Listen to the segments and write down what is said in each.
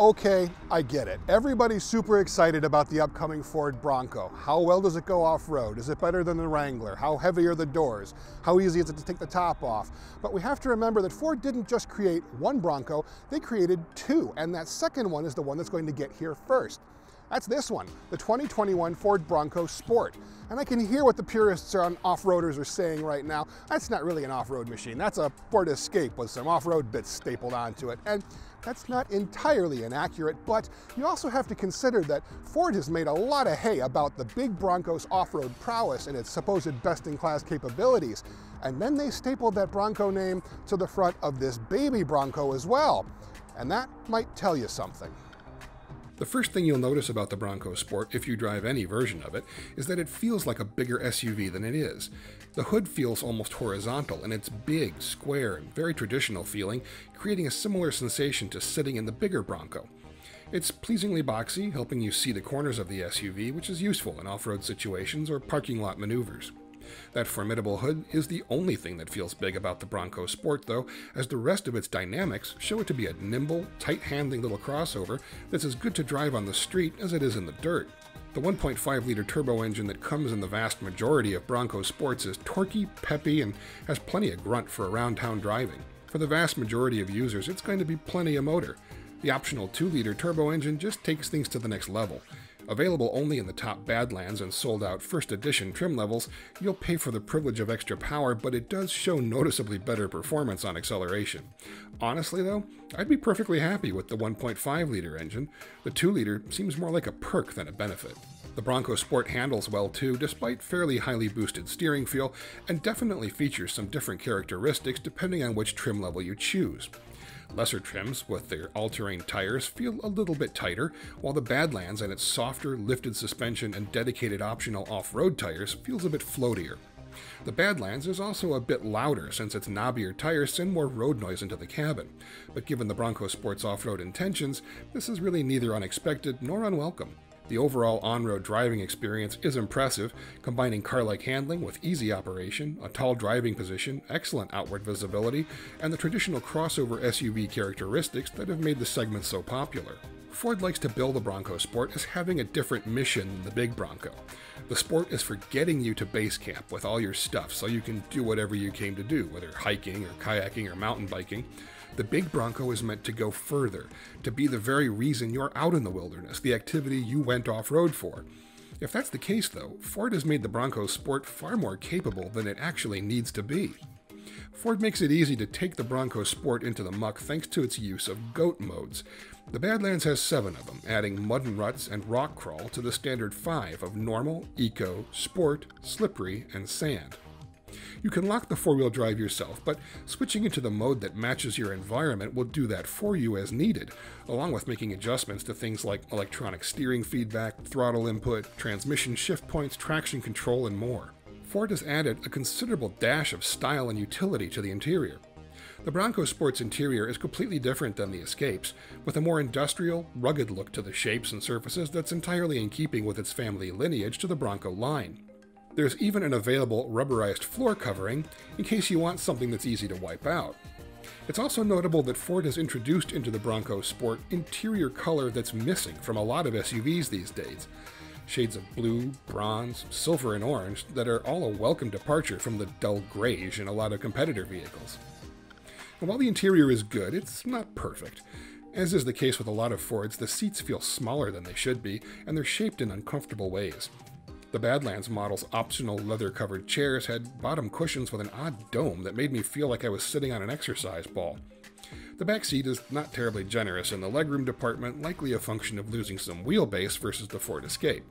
Okay, I get it. Everybody's super excited about the upcoming Ford Bronco. How well does it go off-road? Is it better than the Wrangler? How heavy are the doors? How easy is it to take the top off? But we have to remember that Ford didn't just create one Bronco, they created two, and that second one is the one that's going to get here first. That's this one, the 2021 Ford Bronco Sport. And I can hear what the purists on off-roaders are saying right now. That's not really an off-road machine. That's a Ford Escape with some off-road bits stapled onto it. And that's not entirely inaccurate, but you also have to consider that Ford has made a lot of hay about the big Bronco's off-road prowess and its supposed best-in-class capabilities. And then they stapled that Bronco name to the front of this baby Bronco as well. And that might tell you something. The first thing you'll notice about the Bronco Sport, if you drive any version of it, is that it feels like a bigger SUV than it is. The hood feels almost horizontal, and it's big, square, and very traditional feeling, creating a similar sensation to sitting in the bigger Bronco. It's pleasingly boxy, helping you see the corners of the SUV, which is useful in off road situations or parking lot maneuvers. That formidable hood is the only thing that feels big about the Bronco Sport, though, as the rest of its dynamics show it to be a nimble, tight handling little crossover that's as good to drive on the street as it is in the dirt. The 1.5 liter turbo engine that comes in the vast majority of Bronco Sports is torquey, peppy, and has plenty of grunt for around town driving. For the vast majority of users, it's going to be plenty of motor. The optional 2 liter turbo engine just takes things to the next level. Available only in the top Badlands and sold out first edition trim levels, you'll pay for the privilege of extra power, but it does show noticeably better performance on acceleration. Honestly, though, I'd be perfectly happy with the 1.5 liter engine. The 2 liter seems more like a perk than a benefit. The Bronco Sport handles well too, despite fairly highly boosted steering feel, and definitely features some different characteristics depending on which trim level you choose. Lesser trims, with their all-terrain tires, feel a little bit tighter, while the Badlands and its softer, lifted suspension and dedicated optional off-road tires feels a bit floatier. The Badlands is also a bit louder since its knobbier tires send more road noise into the cabin, but given the Bronco Sport's off-road intentions, this is really neither unexpected nor unwelcome. The overall on road driving experience is impressive, combining car like handling with easy operation, a tall driving position, excellent outward visibility, and the traditional crossover SUV characteristics that have made the segment so popular. Ford likes to bill the Bronco Sport as having a different mission than the big Bronco. The Sport is for getting you to base camp with all your stuff so you can do whatever you came to do, whether hiking or kayaking or mountain biking. The big Bronco is meant to go further, to be the very reason you're out in the wilderness, the activity you went off road for. If that's the case, though, Ford has made the Bronco Sport far more capable than it actually needs to be. Ford makes it easy to take the Bronco Sport into the muck thanks to its use of GOAT modes. The Badlands has seven of them, adding mud and ruts and rock crawl to the standard five of normal, eco, sport, slippery, and sand. You can lock the four wheel drive yourself, but switching into the mode that matches your environment will do that for you as needed, along with making adjustments to things like electronic steering feedback, throttle input, transmission shift points, traction control, and more. Ford has added a considerable dash of style and utility to the interior. The Bronco Sport's interior is completely different than the Escapes, with a more industrial, rugged look to the shapes and surfaces that's entirely in keeping with its family lineage to the Bronco line. There's even an available rubberized floor covering in case you want something that's easy to wipe out. It's also notable that Ford has introduced into the Bronco Sport interior color that's missing from a lot of SUVs these days. Shades of blue, bronze, silver, and orange that are all a welcome departure from the dull grayish in a lot of competitor vehicles. And while the interior is good, it's not perfect. As is the case with a lot of Fords, the seats feel smaller than they should be, and they're shaped in uncomfortable ways. The Badlands model's optional leather covered chairs had bottom cushions with an odd dome that made me feel like I was sitting on an exercise ball. The back seat is not terribly generous in the legroom department, likely a function of losing some wheelbase versus the Ford Escape.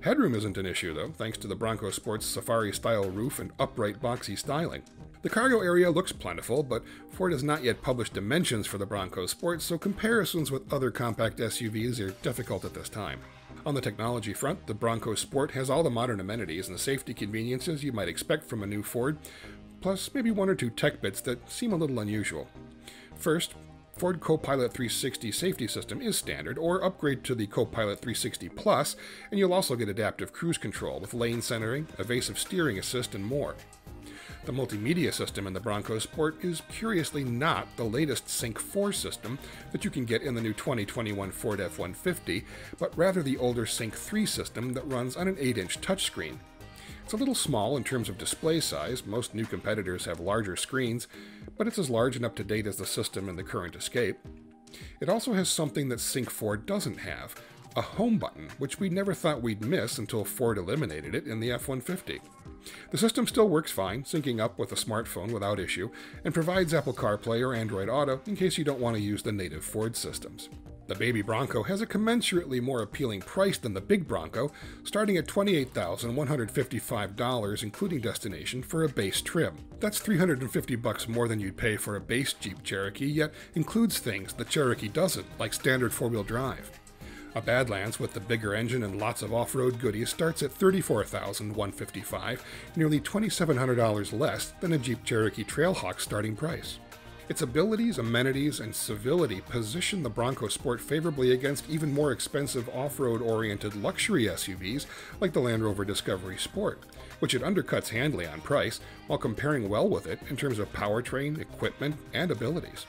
Headroom isn't an issue, though, thanks to the Bronco Sport's safari style roof and upright boxy styling. The cargo area looks plentiful, but Ford has not yet published dimensions for the Bronco Sport, so comparisons with other compact SUVs are difficult at this time. On the technology front, the Bronco Sport has all the modern amenities and the safety conveniences you might expect from a new Ford, plus maybe one or two tech bits that seem a little unusual. First, Ford Copilot 360 safety system is standard, or upgrade to the Copilot 360 Plus, and you'll also get adaptive cruise control with lane centering, evasive steering assist, and more. The multimedia system in the Bronco Sport is curiously not the latest Sync 4 system that you can get in the new 2021 Ford F 150, but rather the older Sync 3 system that runs on an 8 inch touchscreen. It's a little small in terms of display size, most new competitors have larger screens, but it's as large and up to date as the system in the current Escape. It also has something that Sync 4 doesn't have a home button, which we never thought we'd miss until Ford eliminated it in the F 150. The system still works fine, syncing up with a smartphone without issue, and provides Apple CarPlay or Android Auto in case you don't want to use the native Ford systems. The Baby Bronco has a commensurately more appealing price than the Big Bronco, starting at $28,155 including destination for a base trim. That's 350 bucks more than you'd pay for a base Jeep Cherokee, yet includes things the Cherokee doesn't, like standard four-wheel drive. A Badlands with the bigger engine and lots of off-road goodies starts at $34,155, nearly $2,700 less than a Jeep Cherokee Trailhawk starting price. Its abilities, amenities, and civility position the Bronco Sport favorably against even more expensive off road oriented luxury SUVs like the Land Rover Discovery Sport, which it undercuts handily on price while comparing well with it in terms of powertrain, equipment, and abilities.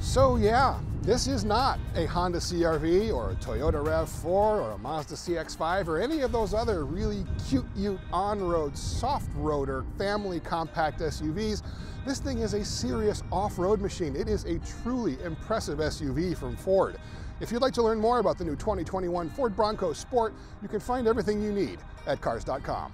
So yeah, this is not a Honda CRV or a Toyota RAV4 or a Mazda CX-5 or any of those other really cute ute on-road soft roader family compact SUVs. This thing is a serious off-road machine. It is a truly impressive SUV from Ford. If you'd like to learn more about the new 2021 Ford Bronco Sport, you can find everything you need at cars.com.